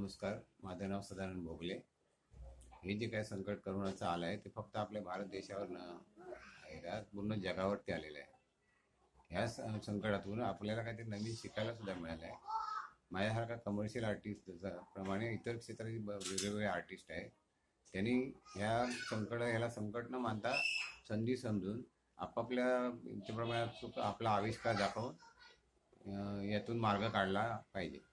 नमस्कार. माझं नाव सदानंद भोगले. हे जे काय संकट करोनाचं आलं आहे ते फक्त आपल्या भारत देशावर न पूर्ण जगावरती आलेलं आहे ह्या संकटातून आपल्याला काहीतरी नवीन शिकायला सुद्धा मिळालं आहे माझ्यासारखा कमर्शियल आर्टिस्ट प्रमाणे इतर क्षेत्रातील वेगवेगळे आर्टिस्ट आहेत त्यांनी ह्या संकट ह्याला संकट न मानता संधी समजून आपापल्या प्रमाणात आपला आविष्कार दाखवून यातून मार्ग काढला पाहिजे.